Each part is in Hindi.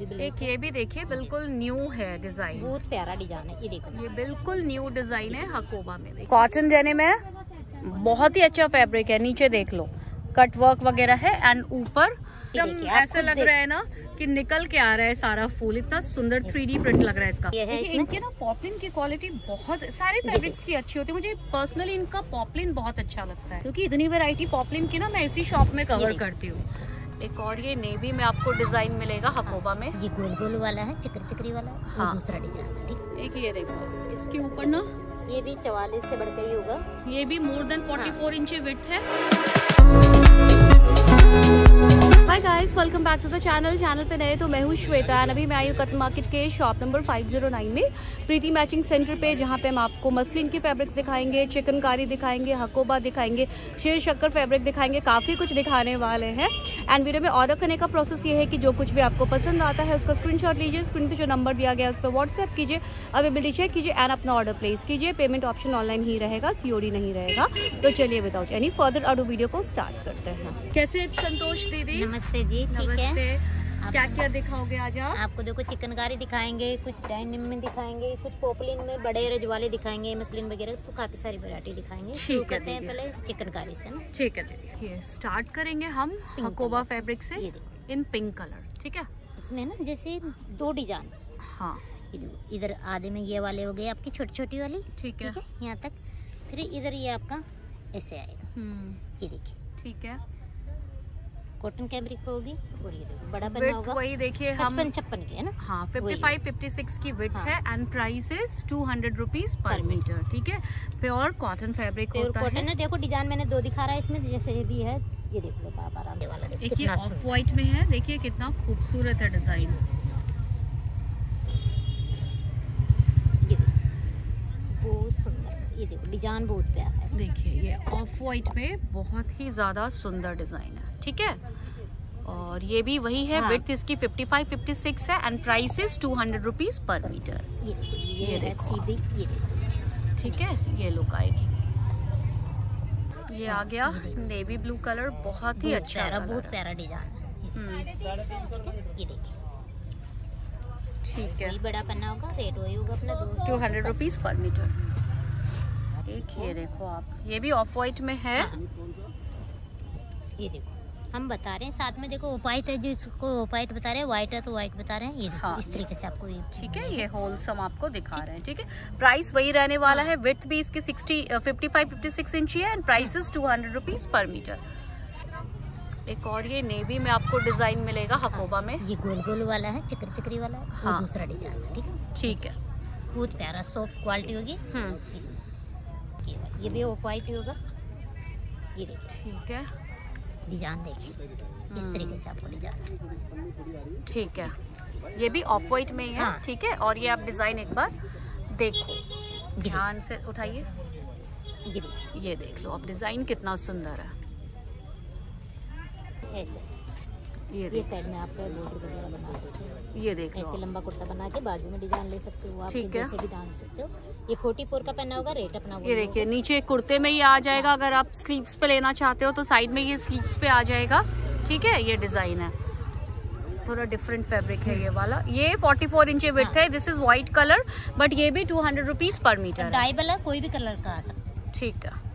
भी एक ये भी देखिए बिल्कुल न्यू है डिज़ाइन बहुत प्यारा डिज़ाइन है ये देखो। ये बिल्कुल न्यू डिज़ाइन है हकोबा में कॉटन जने में बहुत ही अच्छा फैब्रिक है नीचे देख लो। कट वर्क वगैरह है एंड ऊपर। एकदम ऐसा लग रहा है ना कि निकल के आ रहा है सारा फूल। इतना सुंदर थ्री प्रिंट लग रहा है इसका। ये है इनके ना पॉपलिन की क्वालिटी बहुत सारे फैब्रिक्स की अच्छी होती है। मुझे पर्सनली इनका पॉपलिन बहुत अच्छा लगता है। क्योंकि इतनी वैरायटी पॉपलिन की ना मैं इसी शॉप में कवर करती हूँ। एक और ये नेवी में आपको डिज़ाइन मिलेगा हकोबा में। ये गोल गोल वाला है चक्र चक्री वाला हाँ। दूसरा डिज़ाइन है ठीक? एक ये देखो इसके ऊपर ना ये भी चवालीस से बढ़ ही होगा। ये भी more than 44 four inch with है। Hi guys welcome back to the channel channel पे नए तो मैं हूँ श्वेता एंड अभी मैं आई हूँ कत मार्केट के शॉप नंबर 509 में। प्रीति मैचिंग सेंटर पे जहाँ पे हम आपको मसलिन के फैब्रिक्स दिखाएँगे चिकनकारी दिखाएँगे हकोबा दिखाएँगे शेर शक्कर फैब्रिक दिखाएँगे काफ़ी कुछ दिखाने वाले हैं। एंड वीडियो में ऑर्डर करने का प्रोसेस ये है कि जो कुछ भी आपको पसंद आता है उसका स्क्रीन लीजिए स्क्रीन पे जो नंबर दिया गया है उस पर व्हाट्सएप कीजिए अवेलेबिलिटी चेक कीजिए एंड अपना ऑर्डर प्लेस कीजिए। पेमेंट ऑप्शन ऑनलाइन ही रहेगा सीओडी नहीं रहेगा। तो चलिए without any further ado video को स्टार्ट करते हैं। कैसे संतोष दीदी? नमस्ते। जी ठीक है? क्या क्या दिखाओगे आज आप? आपको देखो चिकनकारी दिखाएँगे कुछ डेनिम में दिखाएँगे कुछ पोपलिन में बड़े रजवाले दिखाएँगे मसलिन वगैरह तो काफ़ी सारी वैरायटी दिखाएँगे। शुरू करते हैं पहले चिकनकारी से ना? ठीक है स्टार्ट करेंगे हम हकोबा। फैब्रिक से। इन पिंक कलर ठीक है? इसमें ना जैसे दो डिज़ाइन हाँ। इधर आधे में ये वाले हो गए आपकी छोटी छोटी वाली ठीक है? यहाँ तक। फिर इधर ये आपका ऐसे आएगा। हम्म। ये देखिए। ठीक है। कॉटन कैब्रिक होगी और ये देखो बड़ा विथ होगा। वही देखिए हम पचपन छप्पन के है ना? हाँ वही। 55 56 की विथ हाँ। है and price is two hundred rupees per metre ठीक है? प्योर कॉटन फैब्रिक होता कॉटन है। देखो डिज़ाइन मैंने दो दिखा रहा है इसमें जैसे ये भी है ये देख लो बाबा राम। वाला देखो एक ये कितना ऑफ़ व्हाइट में है देखिए कितना खूबसूरत है डिज़ाइन ये देखो बहुत सुंदर ये देखो डिज़ाइन बहुत प्यारा है। देखिए ये ऑफ़ व्हाइट में बहुत ही ज़्यादा सुंदर डिज़ाइन है। ठीक है? और ये भी वही है हाँ। विथ इसकी 55 56 है and price is two hundred rupees per metre ये ये, ये देखो। ठीक है? ये लुक आएगी। ये आ गया नेवी ब्लू कलर बहुत ही अच्छा प्यारा बहुत प्यारा डिज़ाइन हम्म, ये देखिए। ठीक है। बड़ा पन्ना होगा रेट वही होगा अपना two hundred rupees per metre एक ये देखो आप। ये भी ऑफ़ वाइट में है। हाँ। ये देखो। हम बता रहे हैं। साथ में देखो वाइट है जिसको वाइट बता रहे हैं व्हाइट है तो व्हाइट बता रहे हैं। ये हाँ, इस तरीके से आपको ये ठीक है ये होलसम आपको दिखा रहे हैं ठीक है? प्राइस वही रहने वाला है। विथ भी इसकी sixty fifty five fifty six inch है and price is two hundred rupees per metre एक और ये नेवी में आपको डिज़ाइन मिलेगा हकोबा में। ये गोल गोल वाला है चक्री चिकरी वाला है हाँ। दूसरा डिज़ाइन है ठीक है? ठीक है। बहुत प्यारा सॉफ्ट क्वालिटी होगी। हम्म। ये भी ऑफ़ वाइट होगा। ये देखिए। ठीक है। डिज़ाइन देखिए इस हम्म। तरीके से आपको डिज़ाइन। ठीक है। ये भी ऑफ़ वाइट में ही है हाँ। ठीक है? और ये आप डिज़ाइन एक बार देखो। ध्यान से उठाइए। ये ये देख लो आप डिज़ाइन कितना सुंदर है। ऐसे। ये ये साइड में आप बॉर्डर वगैरह बना सकते हो। ये देख ऐसे लंबा कुर्ता बना के बाजू में डिज़ाइन ले सकते हो आप ठीक है। जैसे भी डाल सकते हो। ये फोर्टी फोर का पहना होगा रेट अपना ये देखिए नीचे कुर्ते में ये आ जाएगा अगर आप स्लीव्स पे लेना चाहते हो तो साइड में ये स्लीव्स पे आ जाएगा। ठीक है ये डिज़ाइन है। थोड़ा डिफरेंट फैब्रिक है ये वाला। ये 44 फोर इंच विथ हाँ। है this is white colour but ये भी two hundred rupees per metre dye वाला कोई भी कलर का आ सकता है। ठीक है।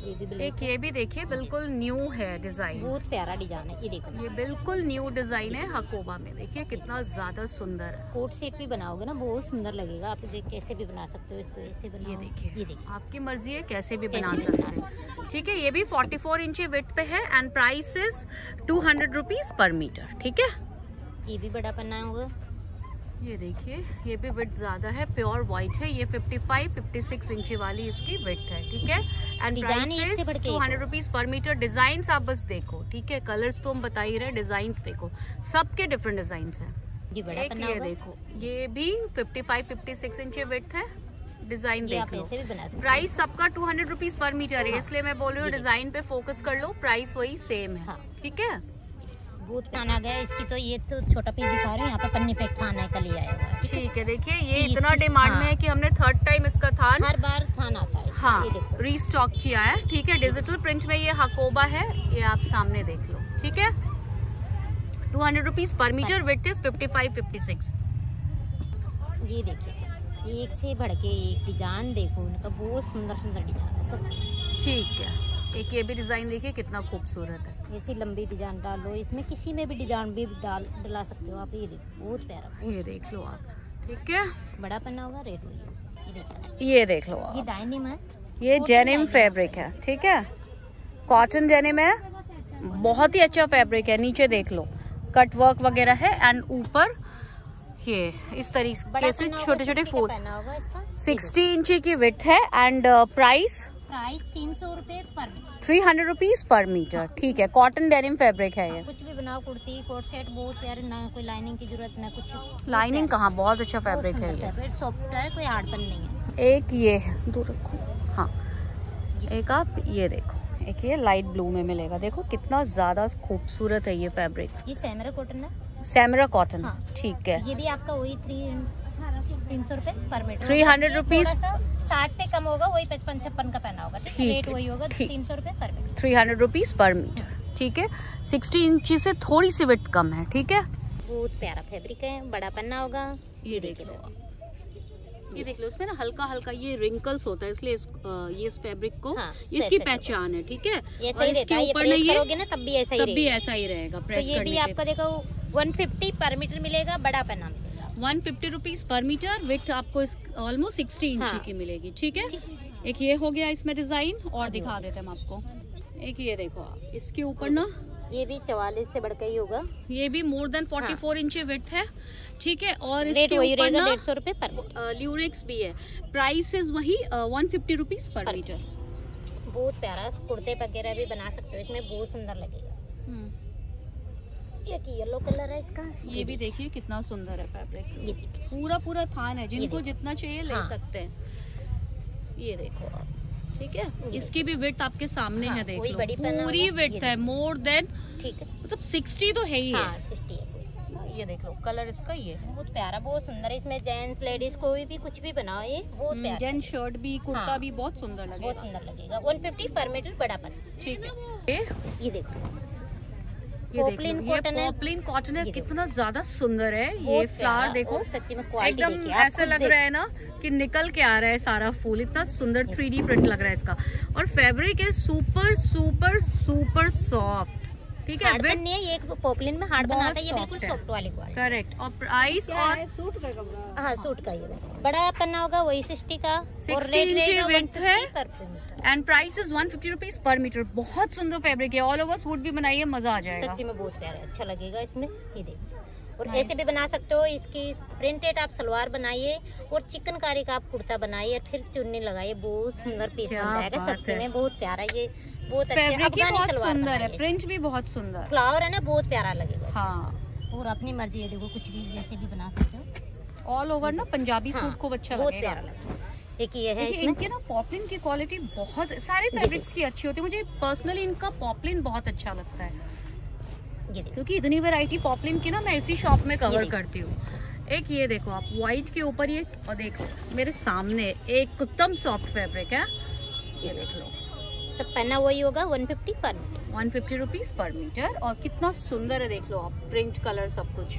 ये भी एक ये भी देखिए बिल्कुल न्यू है डिज़ाइन बहुत प्यारा डिज़ाइन है ये देखो ये बिल्कुल न्यू डिज़ाइन है हकोबा में। देखिए कितना ज़्यादा सुंदर है। कोट सेट भी बनाओगे ना बहुत सुंदर लगेगा। आप इसे कैसे भी बना सकते हो इसको ऐसे बनाओ। ये देखिए ये देखिए। आपकी मर्ज़ी है कैसे भी बना कैसे सकते हैं। ठीक है ये भी 44 फोर इंच विथ पे है and price is two hundred rupees per metre ठीक है? ये भी बड़ा पन्ना होगा। ये देखिए ये भी विथ ज़्यादा है प्योर व्हाइट है ये 55 56 इंच वाली इसकी विथ है ठीक है? And two hundred rupees per metre design आप बस देखो ठीक है? कलर्स तो हम बता ही रहे डिज़ाइन देखो। सबके डिफरेंट डिज़ाइन है। ये एक ये देखो ये भी 55 56 इंच विथ है डिज़ाइन देख लो। प्राइस सबका two hundred rupees per metre है हाँ। इसलिए मैं बोल रही हूँ डिज़ाइन पे फोकस कर लो प्राइस वही सेम है हाँ। ठीक है? बहुत खाना गया इसकी तो ये तो छोटा पीस दिखा रहे हो यहाँ पे पन्नी पे खाना का लिया हुआ है ठीक है? देखिए ये इतना डिमांड में हाँ। है कि हमने थर्ड टाइम इसका थान हर बार खाना आता है हाँ रीस्टॉक किया है ठीक है? डिजिटल प्रिंट में ये हकोबा है ये आप सामने देख लो ठीक है? Two hundred rupees per metre width is fifty five fifty six ये देखिए एक से बढ़ के एक डिज़ाइन देखो उनका बहुत सुंदर सुंदर डिज़ाइन है सब। ठीक है। एक ये भी डिज़ाइन देखिए कितना खूबसूरत है। ऐसी लंबी डिज़ाइन डालो इसमें किसी में भी डिज़ाइन भी डाल डला सकते हो आप ये बहुत प्यारा ये देख लो आप ठीक है? बड़ा पन्ना होगा रेड वही ये ये देख लो ये डाइनिम है। ये डेनिम फैब्रिक है ठीक है? कॉटन डेनिम है। बहुत ही अच्छा फैब्रिक है नीचे देख लो। कट वर्क वगैरह है एंड ऊपर ये इस तरीके से छोटे छोटे 60 का फूल। पन्ना होगा इसका? सिक्सटी इंची की विथ है एंड प्राइस प्राइस तीन सौ रूपए per metre three hundred rupees per metre ठीक है कॉटन डेनिम फैब्रिक है ये। कुछ भी बनाओ कुर्ती कोट सेट बहुत प्यारे ना कोई लाइनिंग की ज़रूरत ना कुछ। लाइनिंग कहाँ? बहुत अच्छा फैब्रिक है ये। सॉफ्ट है कोई हार्डपन नहीं है। एक ये दूर रखो। हाँ एक आप ये देखो। एक ये लाइट ब्लू में मिलेगा। देखो कितना ज़्यादा खूबसूरत है ये फैब्रिक ये सैमरा कॉटन है? सैमरा कॉटन हाँ। ठीक है। ये भी आपका वही थ्री तीन सौ रूपए पर मीटर 300 रुपीस। साठ से कम होगा वही पचपन छप्पन का पहना होगा ठीक है? रेट वही होगा तीन सौ रूपए per metre three hundred rupees per metre ठीक है? सिक्सटी इंची से थोड़ी सी विथ कम है ठीक है? बहुत प्यारा फैब्रिक है बड़ा पन्ना होगा। ये देख लो ये देख लो इसमें ना हल्का हल्का ये रिंकल्स होता है इसलिए इस, ये इस फैब्रिक को हाँ, इसकी पहचान है ठीक है? और इसके ऊपर ना ये करोगे ना तब भी ऐसा ही तब भी ऐसा ही रहेगा प्रेस तो ये भी आपको देखो 150 पर मीटर मिलेगा बड़ा पन्ना मिलेगा। One fifty rupees per metre width आपको ऑलमोस्ट सिक्सटी इंची हाँ। की मिलेगी ठीक है? एक ये हो गया इसमें डिज़ाइन और दिखा देते हैं हम आपको। एक ये देखो आप इसके ऊपर ना ये भी चवालीस से बढ़ के ही होगा। ये भी more than forty four inch width है ठीक है? और इसके ऊपर ना डेढ़ सौ रूपए पर। ल्यूरिक्स भी है। प्राइस इज़ वही one fifty rupees per per. Metre बहुत प्यारा कुर्ते वगैरह भी बना सकते हो इसमें बहुत सुंदर लगेगा। येलो कलर है इसका। ये भी देखिए। कितना सुंदर है फैब्रिक ये पूरा पूरा थान है जिनको जितना चाहिए ले हाँ। सकते हैं। ये देखो ठीक है? इसकी भी विथ आपके सामने हाँ, है देख लो। बड़ी पूरी विथ है मोर देन ठीक है। मतलब सिक्सटी तो है ही हाँ। है ये देख लो कलर इसका ये है। बहुत प्यारा बहुत सुंदर है इसमें। जेंट्स लेडीज़ कोई भी कुछ भी बनाओ ये बहुत प्यारा जेन शर्ट भी कुर्ता हाँ। भी बहुत सुंदर लगेगा। बहुत सुंदर लगेगा। 150 पर मीटर बड़ा पर ठीक है। ये ये देखो। ये cotton है। पोपलिन कॉटन है कितना ज़्यादा सुंदर है ये फ्लावर देखो। सच्ची में एकदम ऐसा लग रहा है ना कि निकल के आ रहा है सारा फूल। इतना सुंदर थ्री डी प्रिंट लग रहा है इसका। और फैब्रिक है सुपर सुपर सुपर सॉफ्ट। ठीक है हार्ड नहीं है ये एक पॉपुलिन में हार्ड बनाता आता है ये बिल्कुल सॉफ्ट वाली क्वालिटी करेक्ट और प्राइस और सूट का हाँ सूट का ये बड़ा पन्ना होगा वही सिक्सटी का। और 60 रेट इंची रहेगा width 150 है। And price is one fifty rupees per metre बहुत सुंदर फैब्रिक है। ऑल ओवर सूट भी बनाइए मज़ा आ जाएगा। सच्ची में बहुत प्यारा है, अच्छा लगेगा इसमें। ये देखो। और. ऐसे भी बना सकते हो इसकी प्रिंटेड आप सलवार बनाइए और चिकनकारी का आप कुर्ता बनाइए और फिर चुन्नी लगाइए। बहुत सुंदर पीस बन जाएगा है। में बहुत प्यारा ये बहुत अच्छा ही बहुत सुंदर है प्रिंट भी बहुत सुंदर। फ्लावर है ना बहुत प्यारा लगेगा हाँ। और अपनी मर्ज़ी है देखो कुछ भी जैसे भी बना सकते हो। ऑल ओवर ना पंजाबी हाँ, सूट को अच्छा बहुत प्यारा लगेगा। एक ये है इसमें। इनके ना पॉपलिन की क्वालिटी बहुत सारे फैब्रिक्स की अच्छी होती है। मुझे पर्सनली इनका पॉपलिन बहुत अच्छा लगता है। ये देखो क्योंकि इतनी वैरायटी पॉपलिन की ना मैं इसी शॉप में कवर करती हूँ। एक ये देखो आप व्हाइट के ऊपर ये और देखो मेरे सामने एक उत्तम सॉफ्ट फैब्रिक है। ये देख लो। सब पहना वही होगा 150 per metre one fifty rupees per metre और कितना सुंदर है देख लो आप प्रिंट कलर सब कुछ।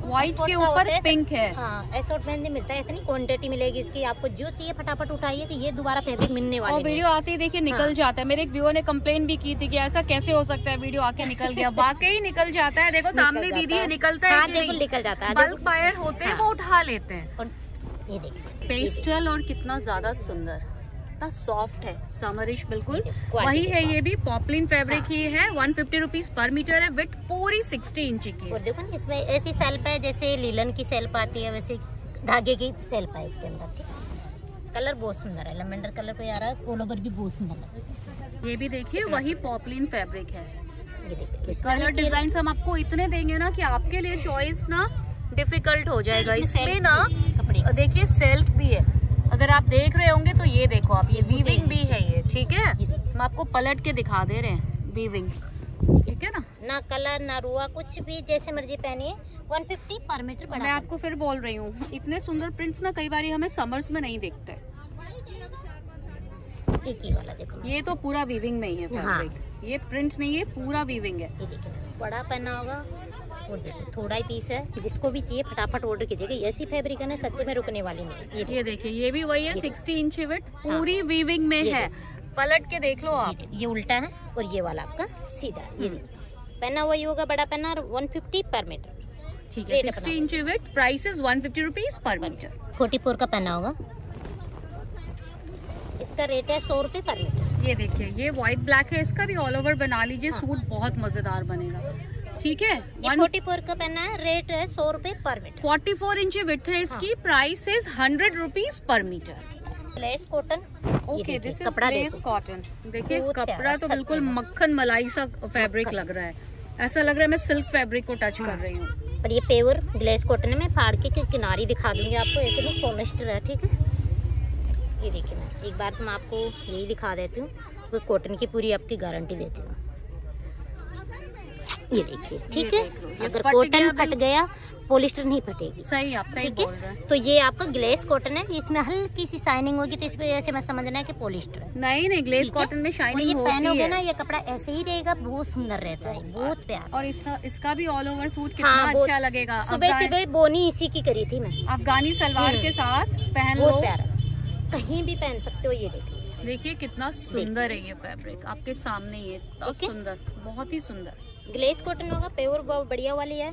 व्हाइट के ऊपर है, पिंक है। हाँ में मिलता है ऐसे नहीं क्वांटिटी मिलेगी इसकी आपको जो चाहिए फटाफट उठाइए कि ये दोबारा फैब्रिक मिलने वाली और वीडियो आते ही देखिए निकल हाँ। जाता है। मेरे एक व्यूअर ने कंप्लेन भी की थी कि ऐसा कैसे हो सकता है वीडियो आके निकल गया। वाकई निकल जाता है। देखो सामने दीदी है। है। निकलता है हाँ नहीं? निकल जाता है। बल्क। बायर होते हैं हाँ। वो उठा लेते हैं। ये देखिए पेस्टल और कितना ज़्यादा सुंदर। कितना सॉफ्ट है। समरिश बिल्कुल। वही है ये भी पॉपलिन फैब्रिक हाँ। ही है। One fifty rupees per metre है विथ पूरी सिक्सटी इंच की। और देखो ना इसमें ऐसी सेल्फ है जैसे लीलन की सेल्फ आती है वैसे धागे की सेल्फ है इसके अंदर ठीक है। कलर बहुत सुंदर है लेमेंडर कलर को आ रहा है ऑल ओवर भी बहुत सुंदर लग है ये भी देखिए वही पॉपलिन फैब्रिक है। कलर डिज़ाइन हम आपको इतने देंगे ना कि आपके लिए चॉइस ना डिफ़िकल्ट हो जाएगा। इसमें ना कपड़े। देखिए सेल्फ भी है। अगर आप देख रहे होंगे तो ये देखो आप ये वीविंग भी है ये ठीक है? हम आपको पलट के दिखा दे रहे हैं वीविंग ठीक है ना? ना कलर ना रुआ कुछ भी जैसे मर्ज़ी पहनिए। 150 पर मीटर मैं आपको फिर बोल रही हूँ इतने सुंदर प्रिंट्स ना कई बार हमें समर्स में नहीं देखते। वाला देखो ये तो पूरा वीविंग में ही है हाँ। ये प्रिंट नहीं है पूरा वीविंग है। बड़ा पहना होगा। देखो थोड़ा ही पीस है जिसको भी चाहिए फटाफट ऑर्डर कीजिएगा। ऐसी फैब्रिक है ना सच्चे में रुकने वाली नहीं ये ये देखिए ये भी वही है सिक्सटी इंच विथ हाँ। पूरी वीविंग में है। पलट के देख लो आप। ये उल्टा है और ये वाला आपका सीधा ये हम्म। पहना वही होगा बड़ा पहना वन फिफ्टी पर मीटर ठीक है sixty inch width price is one fifty rupees per metre forty four का पहना होगा। इसका रेट है सौ रुपये पर मीटर ये देखिए ये व्हाइट ब्लैक है इसका भी ऑल ओवर बना लीजिए हाँ। सूट बहुत मज़ेदार बनेगा। ठीक है? फोर्टी फोर का पहना है रेट है सौ रूपए per metre. Forty four inch width है इसकी price is hundred rupees per metre lace cotton okay this is lace cotton देखिए कपड़ा तो बिल्कुल मक्खन मलाई सा फैब्रिक लग रहा है। ऐसा लग रहा है मैं सिल्क फैब्रिक को टच कर हाँ। रही हूँ। और ये पेवर ग्लेस कॉटन में फाड़ के किनारी दिखा दूँगी आपको नहीं पॉलिस्टर है ठीक है? ये देखिए मैं एक बार तो मैं आपको यही दिखा देती हूँ कॉटन की पूरी आपकी गारंटी देती हूँ। ये देखिए ठीक है? अगर कॉटन फट गया पोलिस्टर नहीं फटेगी। सही आप सही ठीक बोल रहे हैं। तो ये आपका ग्लेस कॉटन है इसमें हल्की सी शाइनिंग होगी तो इस वजह से मैं समझना है कि पोलिस्टर है। नहीं नहीं ग्लेस कॉटन में और ये शाइनिंग पहनोगे ना ये कपड़ा ऐसे ही रहेगा बहुत सुंदर रहता है बहुत प्यार। और इतना इसका भी ऑल ओवर सूट कितना हाँ, अच्छा लगेगा। सुबह सुबह बोनी इसी की करी थी मैं अफगानी सलवार हम्म। के साथ पहन लो। प्यारा। कहीं भी पहन सकते हो ये देखिए देखिए कितना सुंदर है ये फैब्रिक आपके सामने ये सुंदर बहुत ही सुंदर। ग्लेस कॉटन होगा प्योर बहुत बढ़िया वाली है।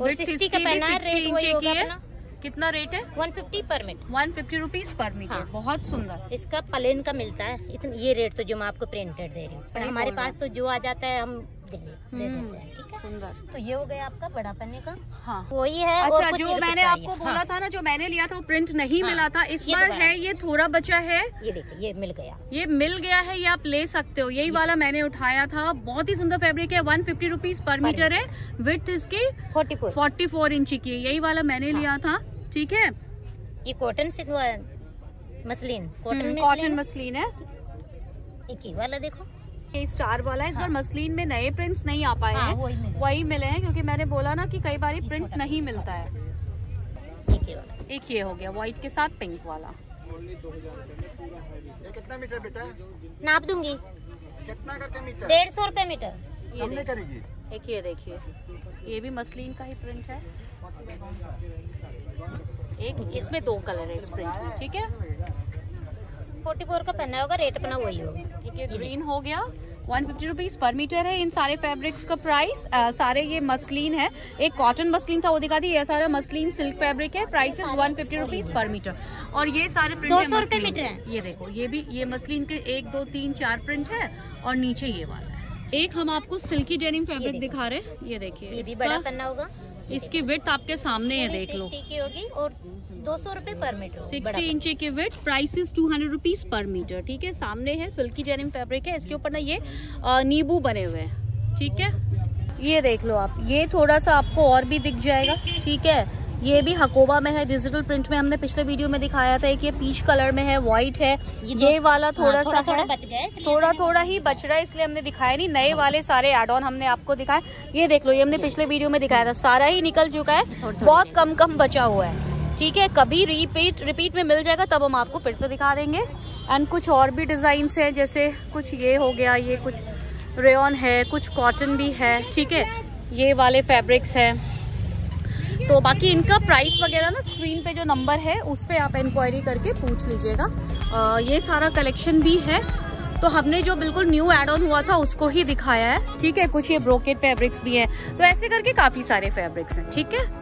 और सिक्सटी का पहना है रेट वही होगा अपना। कितना रेट है? 150 per metre one fifty rupees per metre हाँ। बहुत सुंदर। इसका प्लेन का मिलता है। इतन ये रेट तो जो मैं आपको प्रिंटेड दे रही हूँ। हमारे पास तो जो आ जाता है हम दे, दे दे हम्म, देते हैं सुंदर। तो ये हो गया आपका बड़ा पन्ने का। हाँ। वही है अच्छा जो मैंने आपको। बोला हाँ, था ना जो मैंने लिया था वो प्रिंट नहीं हाँ, मिला था। इस बार है ये थोड़ा बचा है। ये देखिए ये मिल गया। ये मिल गया है ये आप ले सकते हो। यही वाला मैंने उठाया था। बहुत ही सुंदर फैब्रिक है। One fifty rupees per metre है। विथ इसकी 44 फोर्टी फोर इंच की यही वाला मैंने हाँ। लिया था। ठीक है? ये कॉटन से मसलिन। कॉटन कॉटन मसलिन है। एक ही वाला देखो। ये स्टार वाला है इस बार हाँ। मसलिन में नए प्रिंट्स नहीं आ पाए हाँ हैं। वही मिला। वही मिले हैं क्योंकि मैंने बोला ना कि कई बार ये प्रिंट नहीं मिलता है। एक ही वाला। एक ये हो गया व्हाइट के साथ पिंक वाला। ये कितना मीटर बेटा नाप दूँगी। कितना करके मीटर? डेढ़ सौ रुपए मीटर। ये देखिए। करेगी? एक ये देखिए। ये भी मसलिन का ही प्रिंट है। एक इसमें दो कलर है इस प्रिंट में ठीक है? फोर्टी फोर का पहना होगा रेट अपना वही होगा। एक ये ग्रीन हो गया। One fifty rupees per metre है इन सारे फैब्रिक्स का प्राइस। अ, सारे ये मसलिन है। एक कॉटन मसलिन था वो दिखा दी ये सारा मसलिन सिल्क फैब्रिक है। Price is one fifty rupees per metre. और ये सारे प्रिंट 200 रुपए मीटर है। ये देखो ये भी ये मसलिन के एक दो तीन चार प्रिंट है और नीचे ये वाला है। एक हम आपको सिल्की डेनिम फैब्रिक दिखा। रहे हैं। ये देखिए ये भी बड़ा पन्ना होगा। इसकी विथ आपके सामने है देख लो। 60 की होगी और दो सौ रुपए पर मीटर सिक्सटी इंच की width price is two hundred rupees per metre ठीक है? सामने है सिल्की जेनिम फैब्रिक है इसके ऊपर ना ये नींबू बने हुए हैं ठीक है? ये देख लो आप ये थोड़ा सा आपको और भी दिख जाएगा ठीक है? ये भी हकोबा में है डिजिटल प्रिंट में हमने पिछले वीडियो में दिखाया था एक ये पीच कलर में है व्हाइट है। ये ये, वाला हाँ, थोड़ा सा थोड़ा है। बच गया थोड़ा थोड़ा ही बच रहा है इसलिए हमने दिखाया नहीं। नए वाले सारे एड ऑन हमने आपको दिखाए। ये देख लो ये हमने पिछले वीडियो में दिखाया था। सारा ही निकल चुका है। बहुत कम कम बचा हुआ है। ठीक है कभी रिपीट रिपीट में मिल जाएगा तब हम आपको फिर से दिखा देंगे। एंड कुछ और भी डिज़ाइन है जैसे कुछ ये हो गया ये कुछ रेन है कुछ कॉटन भी है। ठीक है ये वाले फैब्रिक्स है। तो बाकी इनका प्राइस वगैरह ना स्क्रीन पे जो नंबर है, उस पर आप इंक्वायरी करके पूछ लीजिएगा। ये सारा कलेक्शन भी है। तो हमने जो बिल्कुल न्यू एड ऑन हुआ था, उसको ही दिखाया है। ठीक है, कुछ ये ब्रोकेड फैब्रिक्स भी हैं। तो ऐसे करके काफ़ी सारे फैब्रिक्स हैं। ठीक है?